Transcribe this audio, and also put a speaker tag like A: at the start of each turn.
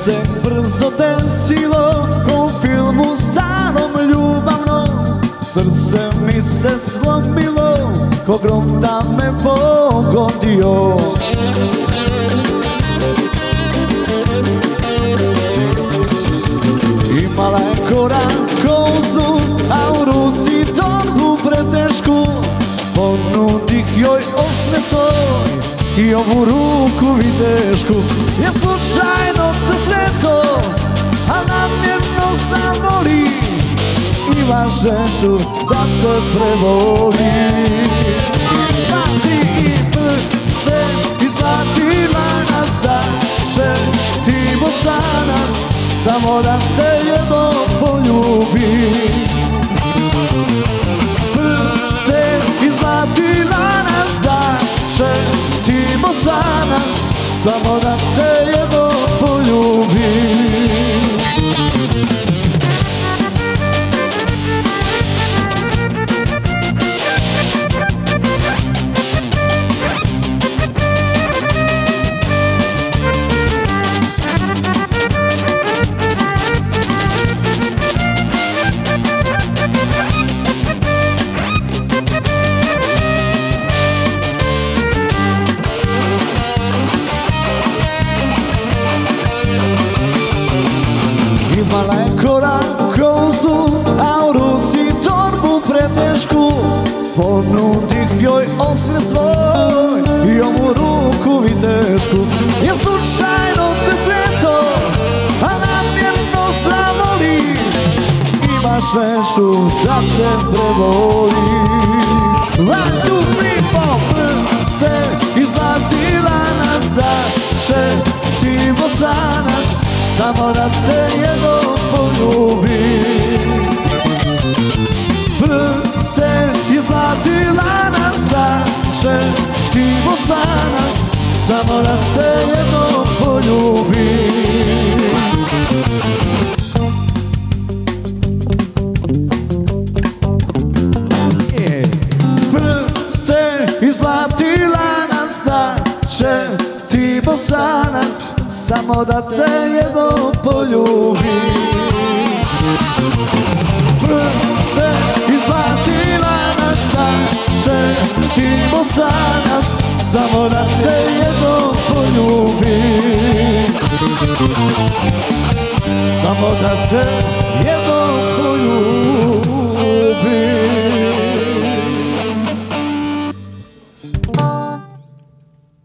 A: Se brzo desilo Ko u filmu starom ljubavnom Srce mi se slomilo Ko grom da me pogodio I ovu ruku vitešku. Je slučajno te sreto A namjerno zavoli I važeću da te prevoli Zlati i prste i zlati manas Da će ti bosanac samo da te jedno poljubi Samo da te korak kozu, a u ruci torbu pretešku. Ponudih joj osme svoj i ovu ruku vitešku. Je slučajno te sreto, a namjerno zavoli. Ima šešu da se prevoli One, two, three, four, prste i zlati lanas da će ti bosanac samo da te jedno poljubi Prste i zlati lanas da će ti bosanac samo da te jedno poljubi Prste i zlati lanac da će ti bosanac samo da te jedno poljubi Prste i zlati lanac da će ti bosanac samo da te jedno poljubi Samo da te jedno